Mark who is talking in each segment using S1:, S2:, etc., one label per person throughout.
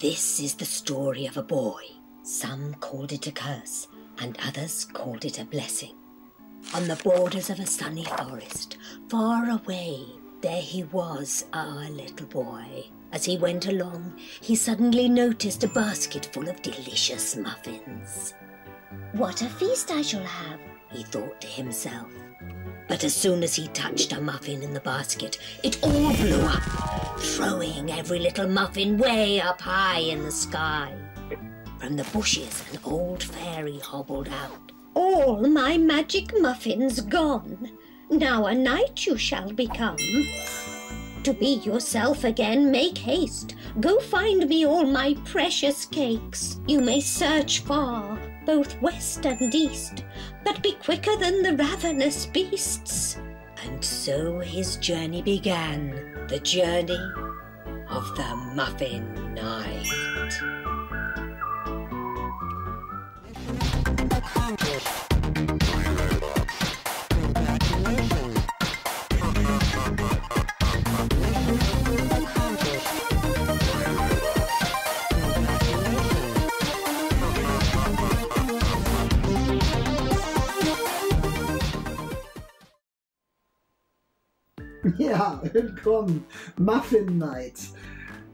S1: This is the story of a boy. Some called it a curse, and others called it a blessing. On the borders of a sunny forest, far away, there he was, our little boy. As he went along, he suddenly noticed a basket full of delicious muffins. What a feast I shall have, he thought to himself. But as soon as he touched a muffin in the basket, it all blew up, throwing every little muffin way up high in the sky. From the bushes, an old fairy hobbled out. All my magic muffins gone. Now a knight you shall become. To be yourself again, make haste. Go find me all my precious cakes. You may search far, both west and east, but be quicker than the ravenous beasts. And so his journey began, the journey of the Muffin Knight.
S2: Ja, willkommen, Muffin Night.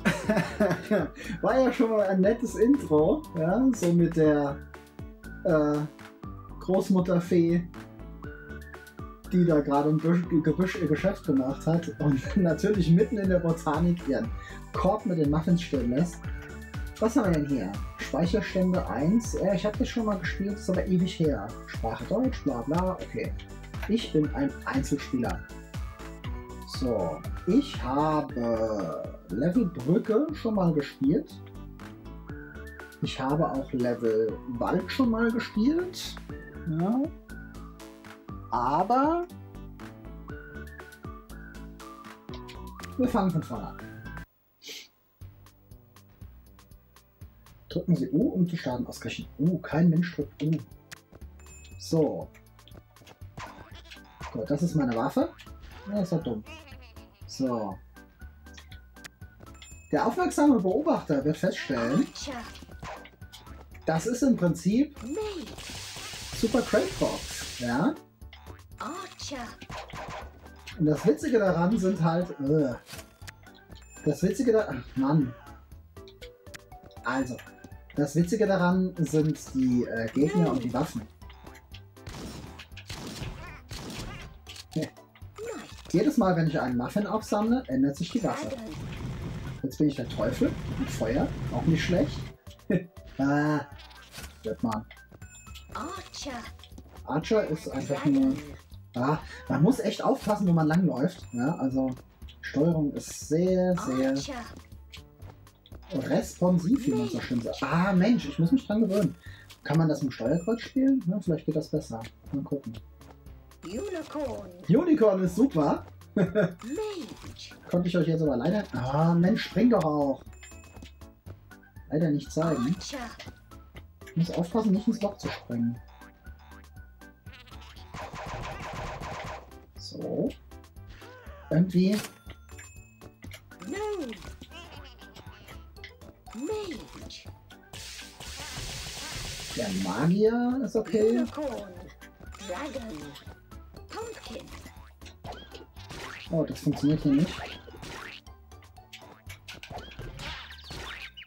S2: War ja schon mal ein nettes Intro, ja, so mit der äh, Großmutterfee, die da gerade im Gebüsch, ihr Geschäft gemacht hat und natürlich mitten in der Botanik ihren Korb mit den Muffins stehen lässt. Was haben wir denn hier? Speicherstände 1. Äh, ich habe das schon mal gespielt, ist aber ewig her. Sprache Deutsch, bla bla, okay. Ich bin ein Einzelspieler. So, ich habe Level Brücke schon mal gespielt. Ich habe auch Level Wald schon mal gespielt. Ja. Aber wir fangen von vorne an. Drücken Sie U, um zu starten. Ausgerechnet U. Kein Mensch drückt U. So. Gut, das ist meine Waffe. Ja, ist ja dumm. So. Der aufmerksame Beobachter wird feststellen, das ist im Prinzip Super Crate Box. Ja? Und das Witzige daran sind halt. Äh, das Witzige da. Ach, Mann. Also. Das Witzige daran sind die äh, Gegner und die Waffen. Jedes Mal, wenn ich einen Muffin aufsammle, ändert sich die Waffe. Jetzt bin ich der Teufel mit Feuer. Auch nicht schlecht. ah. Wird man.
S1: Archer,
S2: Archer ist einfach nur. Ah, man muss echt aufpassen, wo man langläuft. Ja, also Steuerung ist sehr, sehr responsiv, wie man so schön sagt. Ah, Mensch, ich muss mich dran gewöhnen. Kann man das mit dem Steuerkreuz spielen? Ja, vielleicht geht das besser. Mal gucken.
S1: Unicorn,
S2: Unicorn ist super.
S1: Mage,
S2: Konnte ich euch jetzt aber leider. Ah, Mensch, spring doch auch. Leider nicht zeigen. Ich muss aufpassen, nicht ins Loch zu springen. So. Irgendwie. Der Magier ist okay.
S1: Unicorn, Dragon,
S2: Oh, das funktioniert hier nicht.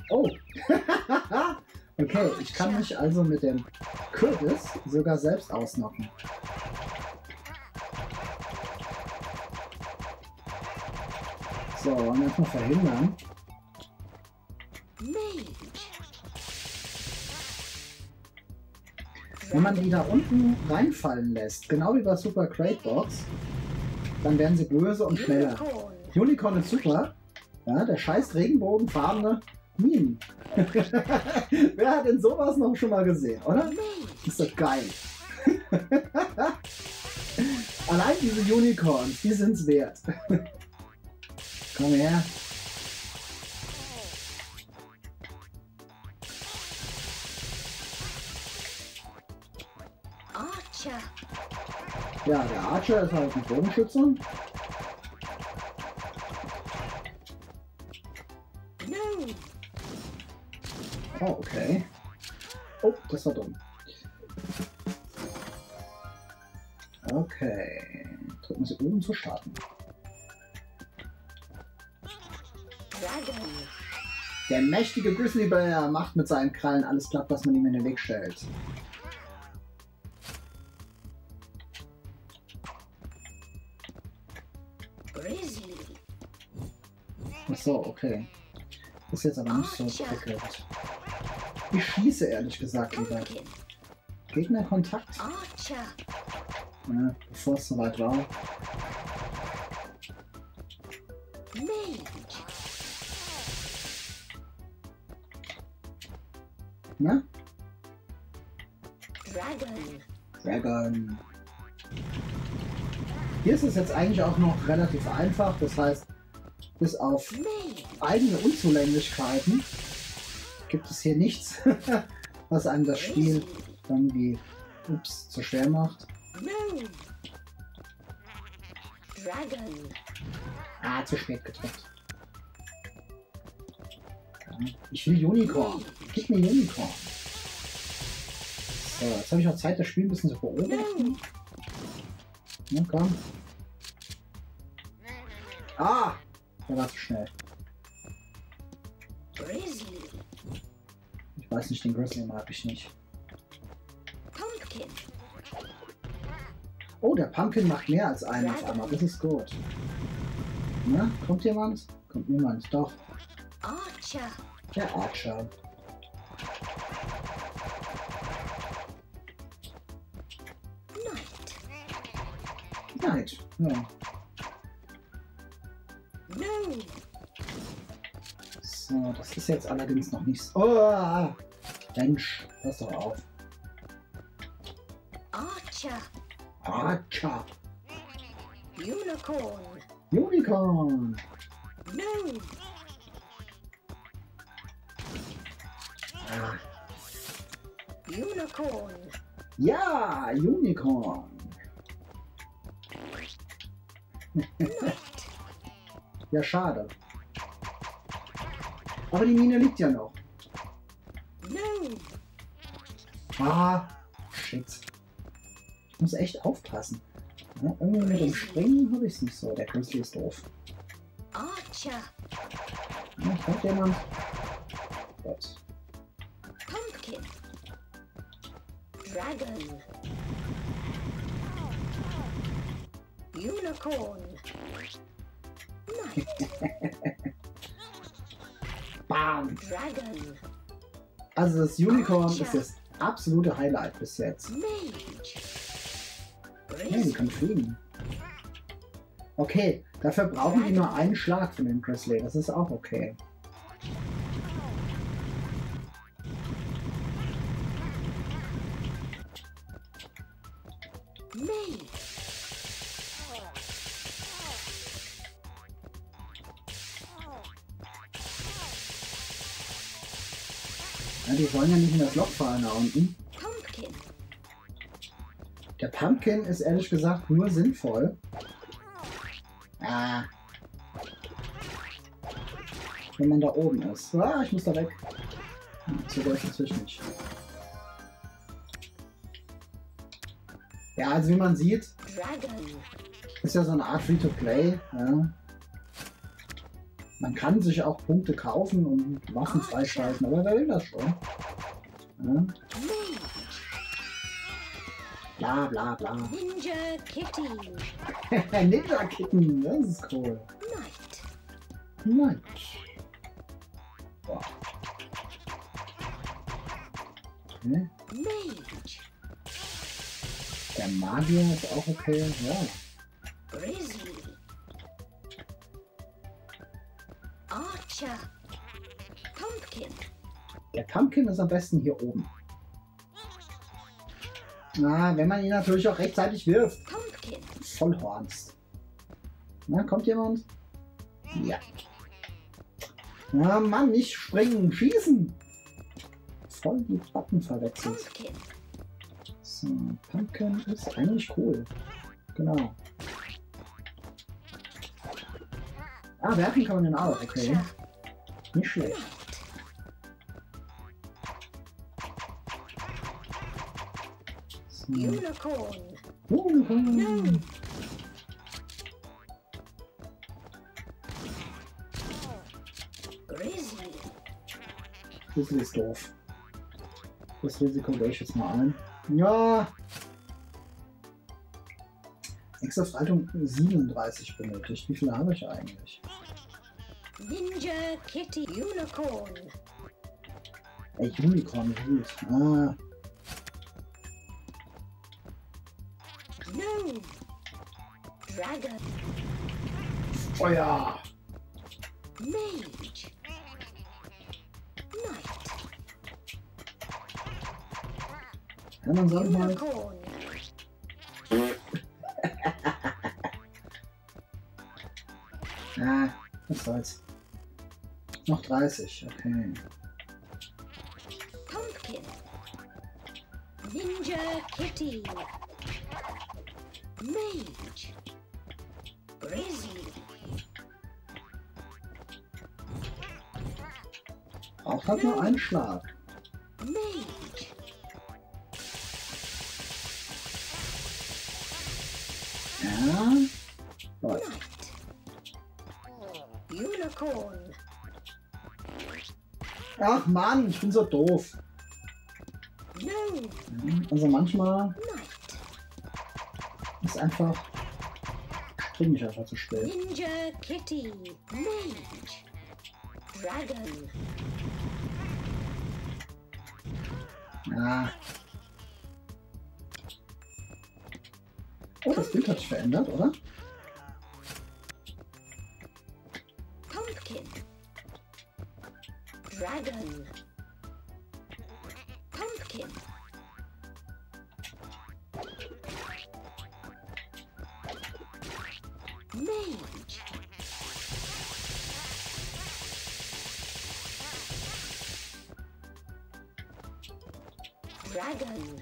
S2: Oh. okay, ich kann mich also mit dem Kürbis sogar selbst ausnocken. So, wir jetzt mal verhindern. Man die da unten reinfallen lässt, genau wie bei Super Crate Box, dann werden sie böse und schneller.
S1: Unicorn,
S2: ist super. Ja, der scheiß regenbogenfarbene Meme. Wer hat denn sowas noch schon mal gesehen, oder? Ist doch geil. Allein diese Unicorns, die sind's wert. Komm her.
S1: Archer,
S2: Ja, der Archer ist halt ein Bogenschütze. Oh, okay. Oh, das war dumm. Okay. Drücken Sie oben zu starten. Der mächtige Grizzly Bear macht mit seinen Krallen alles platt, was man ihm in den Weg stellt. Achso, okay. Ist jetzt aber nicht so prickelnd. Ich schieße ehrlich gesagt lieber. Gegnerkontakt? Ja, bevor es soweit war. Na?
S1: Dragon.
S2: Dragon. Hier ist es jetzt eigentlich auch noch relativ einfach. Das heißt, bis auf eigene Unzulänglichkeiten gibt es hier nichts, was einem das Spiel irgendwie ups, zu schwer macht. Ah, zu spät gedrückt. Ich will Unicorn. Gib mir Unicorn. So, jetzt habe ich auch Zeit, das Spiel ein bisschen zu beobachten. Na komm. Ah! Der war zu schnell.
S1: Grizzly.
S2: Ich weiß nicht, den Grizzly mag ich nicht.
S1: Pumpkin.
S2: Oh, der Pumpkin macht mehr als einen auf einmal. Das ist gut. Na, kommt jemand? Kommt niemand. Doch,
S1: Archer.
S2: der Archer.
S1: Knight.
S2: Knight. Ja. So, das ist jetzt allerdings noch nicht so. Oh, Mensch, pass doch auf.
S1: Archer.
S2: Archer.
S1: Unicorn.
S2: Unicorn.
S1: Moon.
S2: Ah,
S1: Unicorn.
S2: Ja, Unicorn. Ja, schade. Aber die Mine liegt ja noch. Ah, shit. Ich muss echt aufpassen. Ja, irgendwie mit dem Springen habe ich es nicht so. Der Grizzly ist doof.
S1: Archer.
S2: Ja, kommt jemand? Gut.
S1: Pumpkin. Dragon. Unicorn.
S2: Bam! Also das Unicorn ist das absolute Highlight bis jetzt. Die
S1: Grizzly.
S2: kann fliegen. Okay, dafür brauchen die nur einen Schlag von dem Grizzly. Das ist auch okay.
S1: Mage.
S2: Ja, die wollen ja nicht in das Loch fallen da unten.
S1: Pumpkin.
S2: Der Pumpkin ist ehrlich gesagt nur sinnvoll. Ah. Wenn man da oben ist. Ah, ich muss da weg. Hm, So weit natürlich nicht. Ja, also wie man sieht, ist ja so eine Art Free-to-Play. Ja. Man kann sich auch Punkte kaufen und Waffen freischalten, aber wer will das schon? Ja. Bla bla bla.
S1: Ninja Kitty.
S2: Ninja Kitten, das ist cool.
S1: Knight.
S2: Nein. Boah. Okay.
S1: Mage.
S2: Der Magier ist auch okay. Ja.
S1: Grizzly. Archer. Pumpkin.
S2: Der Pumpkin ist am besten hier oben. Na, wenn man ihn natürlich auch rechtzeitig wirft.
S1: Pumpkin.
S2: Vollhornst. Na, kommt jemand? Ja. Na Mann, nicht springen, schießen! Voll die Button verwechselt.
S1: Pumpkin.
S2: So, Pumpkin ist eigentlich cool. Genau. Ah, werfen kann man den auch, okay. Nicht schlecht.
S1: So. Unicorn.
S2: Unicorn. No.
S1: Grizzly.
S2: Grizzly ist doof. Das Risiko gehe ich jetzt mal ein. Ja! Extra Faltung 37 benötigt. Wie viele habe ich eigentlich?
S1: Ninja Kitty. Unicorn.
S2: Ey, Unicorn, gut. Ah,
S1: No. Dragon.
S2: Feuer!
S1: Mage. Knight.
S2: Ja, man soll mal.
S1: Unicorn.
S2: Ah, was soll's. Noch 30, okay.
S1: Pumpkin. Ninja Kitty. Mage. Grizzly.
S2: Braucht halt nur einen Schlag. Ach Mann, ich bin so doof. Also manchmal ist einfach. Spring ich einfach zu spät.
S1: Ninja Kitty. Mage. Dragon.
S2: Ja. Oh, das Bild hat sich verändert, oder?
S1: Dragon. Pumpkin. Mage. Dragon.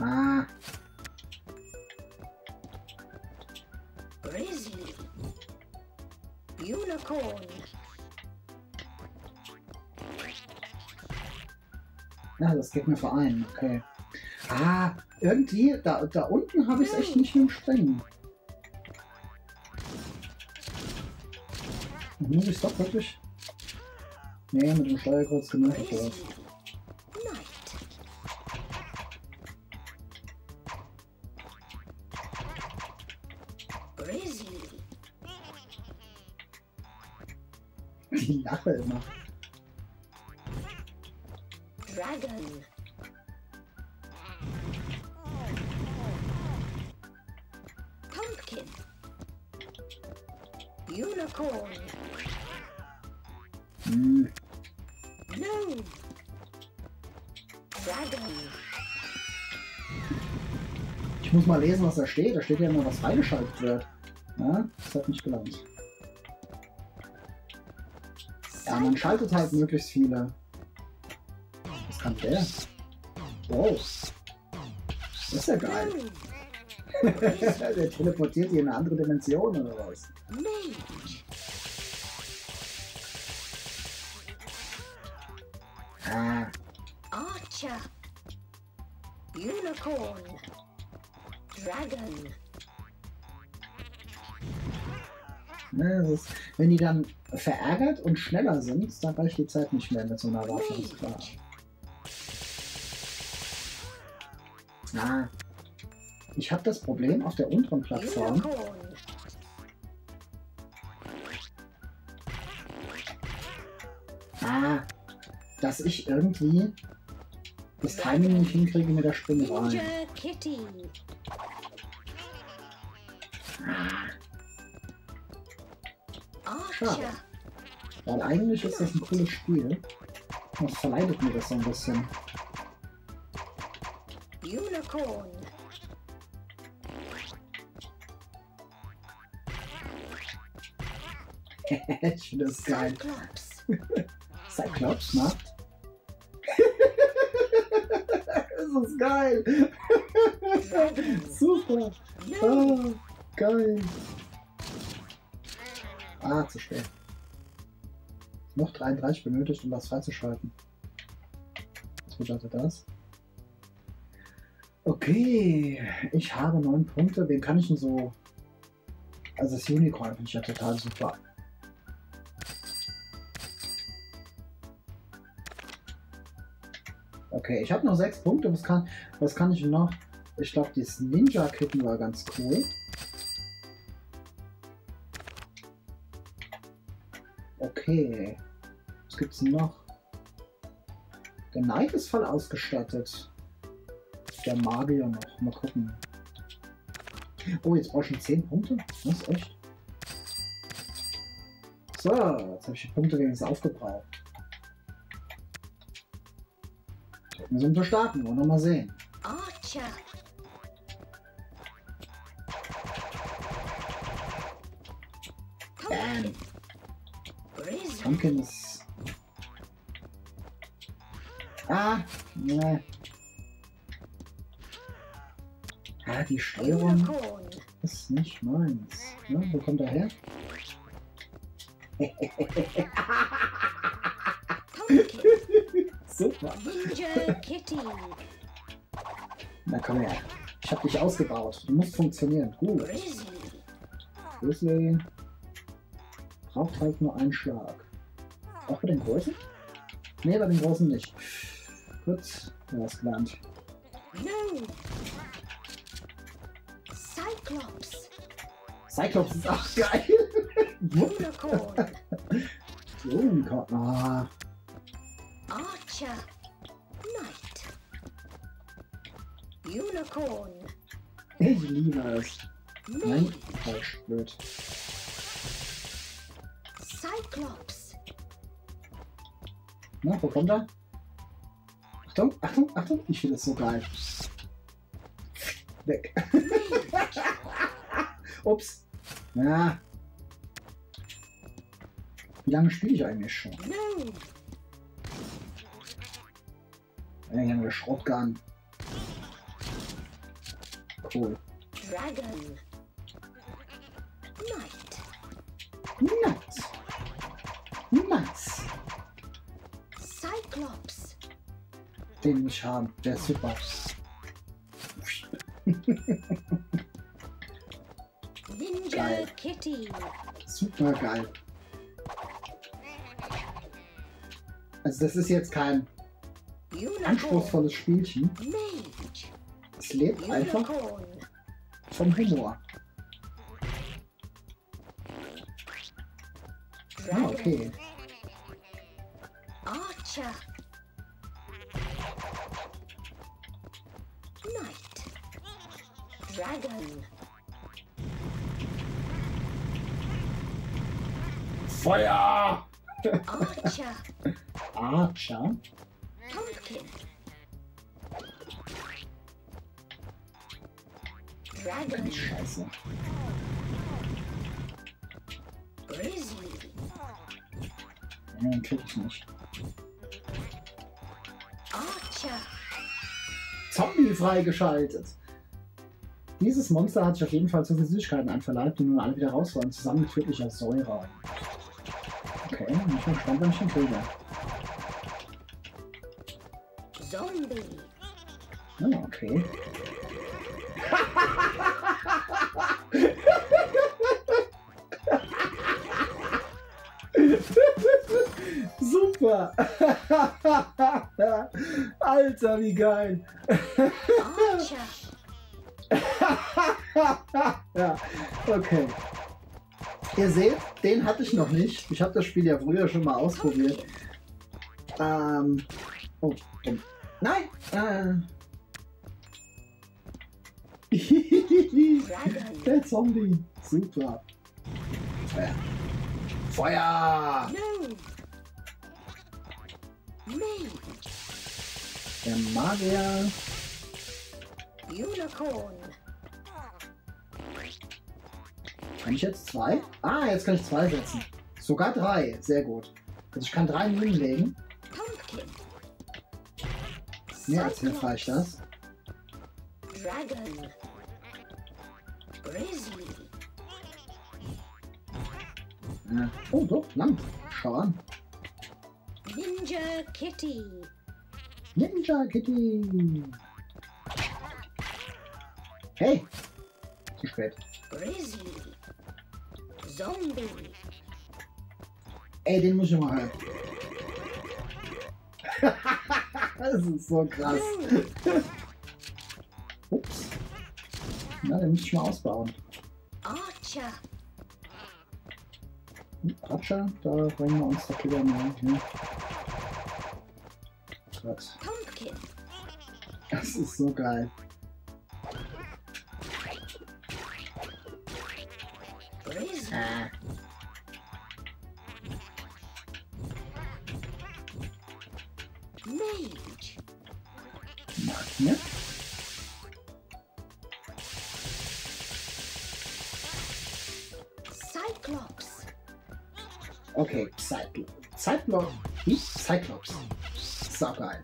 S2: Ah,
S1: Grizzly. Unicorn.
S2: Ja, das geht mir vor ein. Okay. Ah, irgendwie, da, da unten habe ich es echt nicht mit dem Springen. Muss ich doch wirklich? Nee, mit dem Steuerkreuz. Okay.
S1: Knight. Grizzly.
S2: Die lache immer.
S1: Dragon. Pumpkin. Unicorn.
S2: Hm.
S1: No. Dragon.
S2: Ich muss mal lesen, was da steht. Da steht ja immer, was freigeschaltet wird. Ja, das hat nicht gelangt. Ja, man schaltet halt möglichst viele. Kann der? Wow. Das ist ja geil. Der teleportiert die in eine andere Dimension oder was? Ah,
S1: Archer. Unicorn. Dragon.
S2: ne, ist, wenn die dann verärgert und schneller sind, dann reicht die Zeit nicht mehr mit so einer Waffe, ist klar. Ah. Ich habe das Problem auf der unteren Plattform. Ah, dass ich irgendwie das Timing nicht hinkriege mit der.
S1: Ninja Kitty. Archer.
S2: Schade. Weil eigentlich ist das ein cooles Spiel. Das verleidet mir das so ein bisschen.
S1: Unicorn.
S2: ich finde das geil.
S1: Cyclops.
S2: Cyclops macht. das ist geil. Super. Ah, geil. Ah, zu spät. Noch 33 benötigt, um das freizuschalten. Was bedeutet das? Okay, ich habe neun Punkte. Wen kann ich denn so. Also das Unicorn finde ich ja total super. Okay, ich habe noch sechs Punkte. Was kann, was kann ich noch? Ich glaube, dieses Ninja Kitten war ganz cool. Okay. Was gibt's noch? Der Knight ist voll ausgestattet. Der Magier noch. Mal gucken. Oh, jetzt brauche ich schon 10 Punkte? Was? Echt? So, jetzt habe ich die Punkte wenigstens aufgebraucht. Wir sind wir starten, wollen wir mal sehen.
S1: Archer.
S2: Bam. Pumpkin ist. Ah, ne. Ah, die Steuerung ist nicht meins. Ja, wo kommt er her? Super. Na komm her. Ich hab dich ausgebaut. Du musst funktionieren. Gut.
S1: Grizzly.
S2: Braucht halt nur einen Schlag. Auch bei den Großen? Nee, bei den Großen nicht. Gut, du hast gelernt.
S1: Cyclops.
S2: Cyclops ist auch geil.
S1: Unicorn.
S2: Unicorn. Ah,
S1: Archer. Knight. Unicorn.
S2: ich liebe es. Nein, falsch, blöd.
S1: Cyclops.
S2: Na, wo kommt er? Achtung, Achtung, Achtung. Ich finde das so geil. Weg. Ups. Ja. Wie lange spiele ich eigentlich schon? Ja, hier haben wir Shotgun. Cool.
S1: Dragon. Knight.
S2: Nice. Nice.
S1: Cyclops.
S2: Den ich haben. Der ist super.
S1: Ninja
S2: Geil.
S1: Kitty.
S2: Super geil. Also das ist jetzt kein anspruchsvolles Spielchen. Es lebt einfach vom Humor. Ah, okay.
S1: Archer. Dragon.
S2: Feuer!
S1: Archer.
S2: Archer.
S1: Pumpkin. Dragon.
S2: Scheiße.
S1: Grizzly.
S2: Den krieg ich nicht.
S1: Archer.
S2: Zombie freigeschaltet. Dieses Monster hat sich auf jeden Fall zu viel Süßigkeiten einverleibt, die nun alle wieder raus wollen, zusammen mit tödlicher Säure. Okay, bin ich mal gespannt, wann ich den kriege.
S1: Zombie.
S2: Ah, okay. Super! Alter, wie geil! Ja, okay. Ihr seht, den hatte ich noch nicht. Ich habe das Spiel ja früher schon mal ausprobiert. Ähm. Oh, dumm. Nein! Äh. Der Zombie. Super. Feuer. Feuer!
S1: No. Mage.
S2: Der Magier.
S1: Unicorn.
S2: Kann ich jetzt zwei? Ah, jetzt kann ich zwei setzen. Sogar drei. Sehr gut. Also ich kann drei Minen legen. Mehr als hilfreich das.
S1: Dragon. Grizzly.
S2: Ja. Oh, doch, lang. Schau an.
S1: Ninja Kitty.
S2: Ninja Kitty. Hey! Zu spät.
S1: Grizzly. Zombie.
S2: Ey, den muss ich mal hören. das ist so krass. Ups. Na, den muss ich mal ausbauen.
S1: Archer.
S2: Ratscher, da bringen wir uns doch wieder mal. Gott,
S1: Pumpkin.
S2: das ist so geil.
S1: Grizzly. Mage.
S2: Mag hier.
S1: Cyclops.
S2: Okay, Cyclops. Cyclops. Wie? Cyclops. So geil.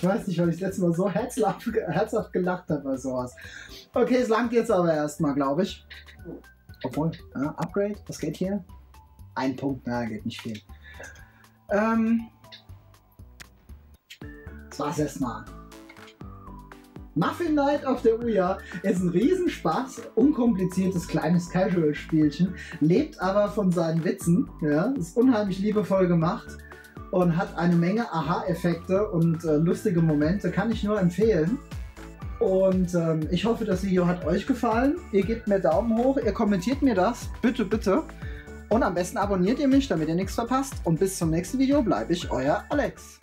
S2: Ich weiß nicht, weil ich letztes Mal so herzhaft, herzhaft gelacht habe bei sowas. Okay, es langt jetzt aber erstmal, glaube ich. Obwohl, ja, Upgrade, was geht hier? Ein Punkt, na, geht nicht viel. Ähm, das war's erstmal. Muffin Night auf der Uja ist ein Riesenspaß, unkompliziertes kleines Casual-Spielchen, lebt aber von seinen Witzen, ja, ist unheimlich liebevoll gemacht und hat eine Menge Aha-Effekte und äh, lustige Momente, kann ich nur empfehlen. Und ähm, ich hoffe, das Video hat euch gefallen. Ihr gebt mir Daumen hoch, ihr kommentiert mir das, bitte, bitte. Und am besten abonniert ihr mich, damit ihr nichts verpasst. Und bis zum nächsten Video bleibe ich euer Alex.